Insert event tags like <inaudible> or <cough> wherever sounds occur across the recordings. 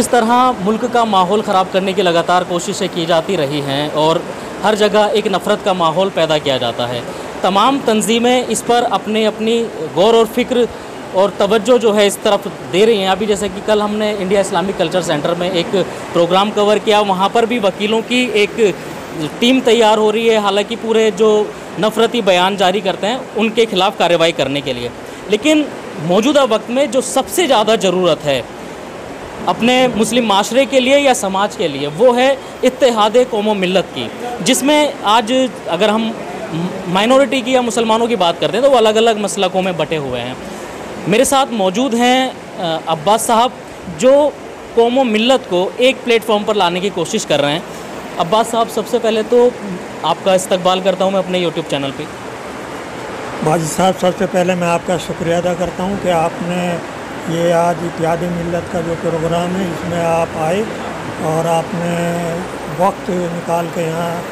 जिस तरह मुल्क का माहौल ख़राब करने की लगातार कोशिशें की जाती रही हैं और हर जगह एक नफ़रत का माहौल पैदा किया जाता है, तमाम तंजीमें इस पर अपने अपनी गौर और फ़िक्र और तवज्जो जो है इस तरफ़ दे रही हैं। अभी जैसे कि कल हमने इंडिया इस्लामिक कल्चर सेंटर में एक प्रोग्राम कवर किया, वहाँ पर भी वकीलों की एक टीम तैयार हो रही है। हालाँकि पूरे जो नफ़रती बयान जारी करते हैं, उनके खिलाफ कार्रवाई करने के लिए। लेकिन मौजूदा वक्त में जो सबसे ज़्यादा ज़रूरत है अपने मुस्लिम माशरे के लिए या समाज के लिए, वो है इत्तेहाद कौम मिलत की, जिसमें आज अगर हम माइनॉरिटी की या मुसलमानों की बात करते हैं तो वो अलग अलग मसलकों में बटे हुए हैं। मेरे साथ मौजूद हैं अब्बास साहब, जो कौम मिलत को एक प्लेटफॉर्म पर लाने की कोशिश कर रहे हैं। अब्बास साहब, सबसे पहले तो आपका इस्तकबाल करता हूँ मैं अपने यूट्यूब चैनल पे। बाजी साहब, सबसे पहले मैं आपका शुक्रिया अदा करता हूँ कि आपने ये आज इतिहाद मिलत का जो प्रोग्राम है इसमें आप आए और आपने वक्त निकाल के यहाँ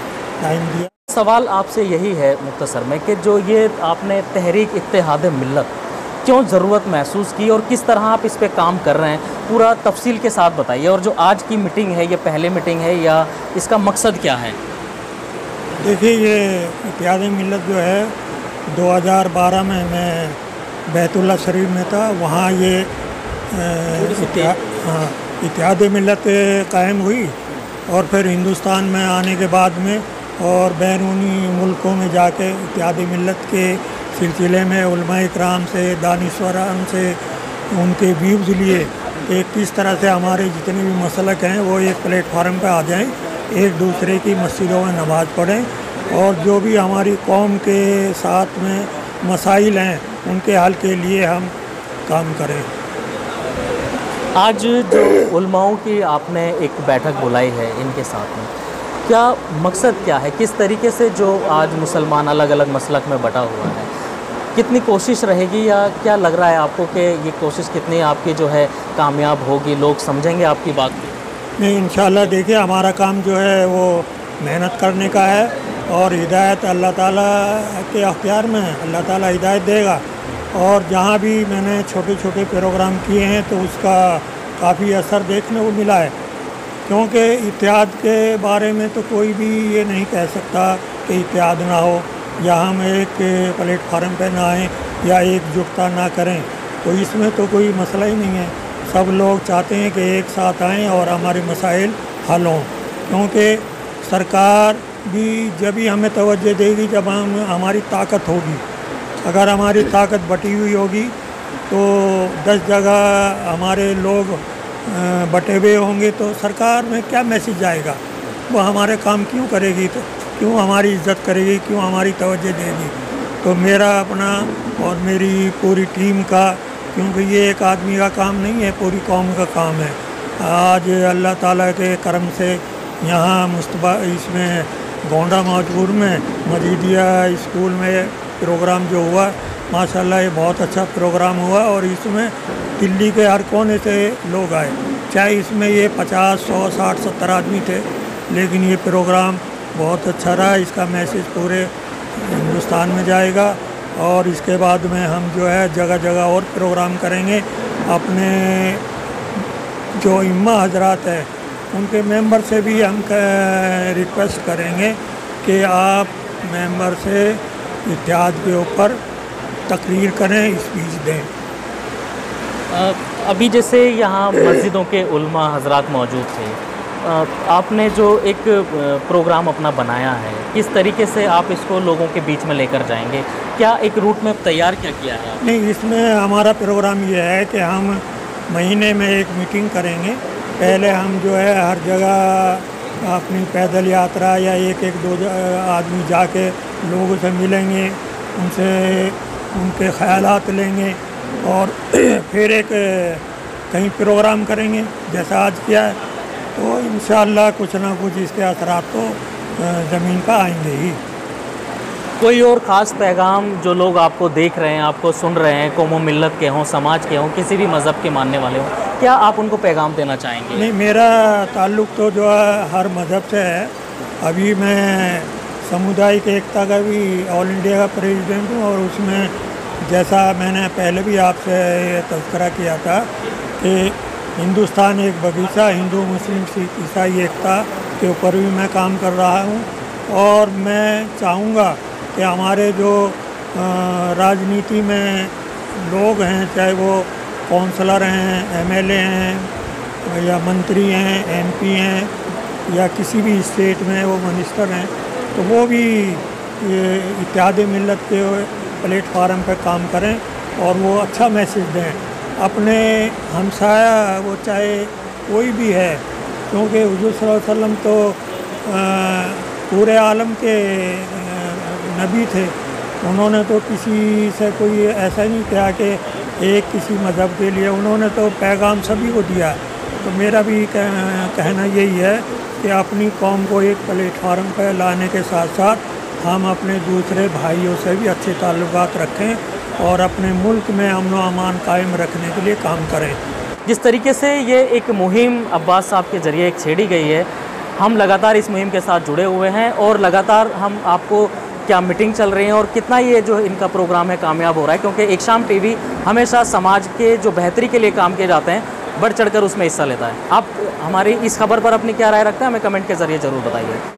टाइम दिया। सवाल आपसे यही है मुख्तसर में कि जो ये आपने तहरीक इतिहाद मिलत क्यों ज़रूरत महसूस की और किस तरह आप इस पर काम कर रहे हैं पूरा तफसील के साथ बताइए। और जो आज की मीटिंग है ये पहले मीटिंग है या इसका मकसद क्या है? देखिए ये इतिहाद मिलत जो है 2012 में मैं बैतुल्ला शरीफ में था वहाँ ये हाँ इतिहाद मिलत कायम हुई और फिर हिंदुस्तान में आने के बाद में और बैरूनी मुल्कों में जाके इतिहाद मिलत के सिलसिले में इकराम से दानश्वरान से उनके व्यूज़ लिए कि किस तरह से हमारे जितने भी मसलक हैं वो एक प्लेटफार्म पर आ जाएँ एक दूसरे की मस्जिदों में नमाज़ पढ़ें और जो भी हमारी कौम के साथ में मसाइल हैं उनके हाल के लिए हम काम करें। आज जो उलमाओं की आपने एक बैठक बुलाई है इनके साथ में क्या मकसद क्या है? किस तरीके से जो आज मुसलमान अलग अलग मसलक में बटा हुआ है कितनी कोशिश रहेगी या क्या लग रहा है आपको कि ये कोशिश कितनी आपकी जो है कामयाब होगी लोग समझेंगे आपकी बात नहीं इन देखिए हमारा काम जो है वो मेहनत करने का है और हिदायत अल्लाह ताला के अख्तियार में है। अल्लाह ताला हिदायत देगा। और जहाँ भी मैंने छोटे छोटे प्रोग्राम किए हैं तो उसका काफ़ी असर देखने को मिला है। क्योंकि इतिहाद के बारे में तो कोई भी ये नहीं कह सकता कि इतिहाद ना हो, या हम एक प्लेटफार्म पे ना आएँ, या एकजुटता ना करें। तो इसमें तो कोई मसला ही नहीं है। सब लोग चाहते हैं कि एक साथ आएँ और हमारे मसाइल हल हों। क्योंकि सरकार भी जब ही हमें तवज्जो देगी, जब हम, हमारी ताकत होगी अगर हमारी ताकत बटी हुई होगी तो दस जगह हमारे लोग बटे हुए होंगे तो सरकार में क्या मैसेज जाएगा वो हमारे काम क्यों करेगी? तो क्यों हमारी इज़्ज़त करेगी? क्यों हमारी तवज्जो देगी? तो मेरा अपना और मेरी पूरी टीम का, क्योंकि ये एक आदमी का काम नहीं है, पूरी कौम का काम है। आज अल्लाह ताला के करम से यहाँ मुस्तबा इसमें गोंडा मौजूद में, मजीदिया स्कूल में प्रोग्राम जो हुआ, माशाल्लाह ये बहुत अच्छा प्रोग्राम हुआ और इसमें दिल्ली के हर कोने से लोग आए। चाहे इसमें ये पचास, सौ, साठ, सत्तर आदमी थे, लेकिन ये प्रोग्राम बहुत अच्छा रहा। इसका मैसेज पूरे हिंदुस्तान में जाएगा और इसके बाद में हम जो है जगह जगह और प्रोग्राम करेंगे। अपने जो इम्मा हजरात है, उनके मेंबर से भी हम रिक्वेस्ट करेंगे कि आप मेंबर से इतिहाद के ऊपर तकरीर करें स्पीच दें। अभी जैसे यहाँ मस्जिदों के उल्मा हजरात मौजूद थे आपने जो एक प्रोग्राम अपना बनाया है किस तरीके से आप इसको लोगों के बीच में लेकर जाएँगे? क्या एक रूट में तैयार क्या किया है नहीं इसमें हमारा प्रोग्राम ये है कि हम महीने में एक मीटिंग करेंगे। पहले हम जो है हर जगह अपनी पैदल यात्रा या एक एक दो आदमी जाके लोगों से मिलेंगे, उनसे उनके ख्यालात लेंगे और <clears throat> फिर एक, कहीं प्रोग्राम करेंगे, जैसा आज किया है। तो इन कुछ ना कुछ इसके असरा तो ज़मीन पर आएँगे ही। कोई और ख़ास पैगाम जो लोग आपको देख रहे हैं, आपको सुन रहे हैं, कौमो मिलत के हों, समाज के हों, किसी भी मज़हब के मानने वाले हों? क्या आप उनको पैगाम देना चाहेंगे? नहीं, मेरा ताल्लुक़ तो जो है, हर मज़हब से है। अभी मैं समुदाय के एकता का भी ऑल इंडिया का प्रेसिडेंट हूँ और उसमें जैसा मैंने पहले भी आपसे ये तस्करा किया था कि हिंदुस्तान एक बगीचा, हिंदू, मुस्लिम, सिख, ईसाई एकता के ऊपर भी मैं काम कर रहा हूँ। और मैं चाहूँगा कि हमारे जो राजनीति में लोग हैं, चाहे वो काउंसलर हैं, एमएलए हैं, या मंत्री हैं, एमपी हैं, या किसी भी स्टेट में वो मिनिस्टर हैं तो वो भी इत्यादि मिलत के प्लेटफार्म पर काम करें और वो अच्छा मैसेज दें। अपने हमसाया, वो चाहे कोई भी है, क्योंकि हजूर वसल्लम तो पूरे आलम के नबी थे, उन्होंने तो किसी से कोई ऐसा नहीं किया कि एक किसी मज़हब के लिए उन्होंने तो पैगाम सभी को दिया। तो मेरा भी कहना यही है कि अपनी कौम को एक प्लेटफार्म पर लाने के साथ साथ हम अपने दूसरे भाइयों से भी अच्छे ताल्लुक़ रखें और अपने मुल्क में अमन अमान कायम रखने के लिए काम करें। जिस तरीके से ये एक मुहिम अब्बास साहब के ज़रिए एक छेड़ी गई है, हम लगातार इस मुहिम के साथ जुड़े हुए हैं और लगातार हम आपको क्या मीटिंग चल रही है और कितना ये जो इनका प्रोग्राम है कामयाब हो रहा है? क्योंकि एक शाम टीवी हमेशा समाज के जो बेहतरी के लिए काम किए जाते हैं, बढ़ चढ़कर उसमें हिस्सा लेता है। आप, हमारी इस खबर पर अपनी क्या राय रखते हैं? हमें कमेंट के ज़रिए ज़रूर बताइए।